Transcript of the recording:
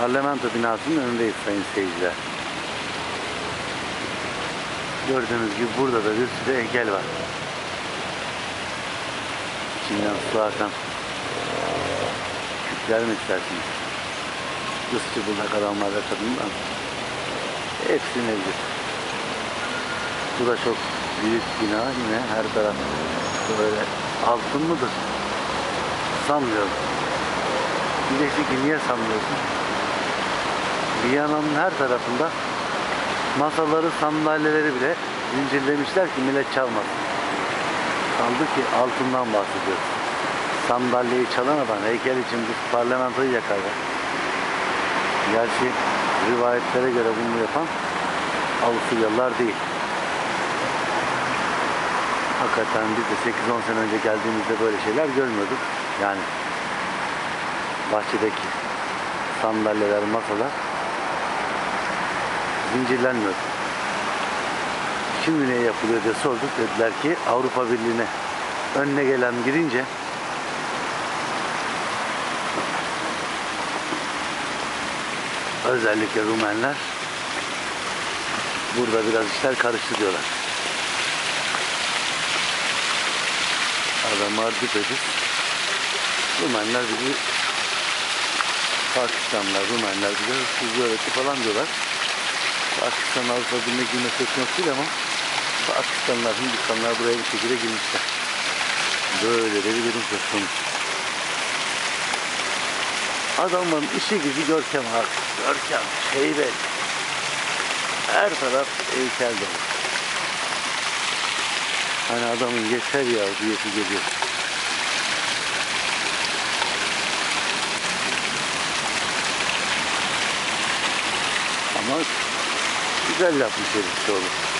Parlamento binasının önündeyiz sayın seyirciler. Gördüğünüz gibi burada da bir sürü heykel var. İçinden su akan küpler mi istersiniz? Kızçı budak adamlar ve kadınlar. Hepsi mevcut. Bu da çok büyük bina yine her taraf böyle altın mıdır? Sanmıyorum. Diyeceksin ki niye sanmıyorsun? Viyana'nın her tarafında masaları, sandalyeleri bile zincirlemişler ki millet çalmasın. Kaldı ki altından bahsediyoruz. Sandalyeyi çalan adam heykel için bu parlamentoyu yakar. be. Gerçi rivayetlere göre bunu yapan Avusturyalılar değil. Hakikaten biz de 8-10 sene önce geldiğimizde böyle şeyler görmüyorduk. Yani bahçedeki sandalyeler, masalar zincirlenmiyor. Şimdi ne yapılıyor diye sorduk. Dediler ki Avrupa Birliği'ne önüne gelen girince özellikle Rumenler burada biraz işler karıştı diyorlar. Adamlar düpedüz. Rumenler bizi Pakistanlılar, Rumenler bize hırsızlığı öğretti falan diyorlar. Pakistan Avrupa Birliği'ne girme söz değil ama Pakistanlılar, Hindistanlılar buraya bir şekilde girmişler. Böyle de bir durum söz konusu. Adamın işi gücü görkem abi. Görkem, heybet. Her taraf heykel dolu. Hani adamın yeter ya diyesi geliyor. Ama güzel yapmış herif çoğu.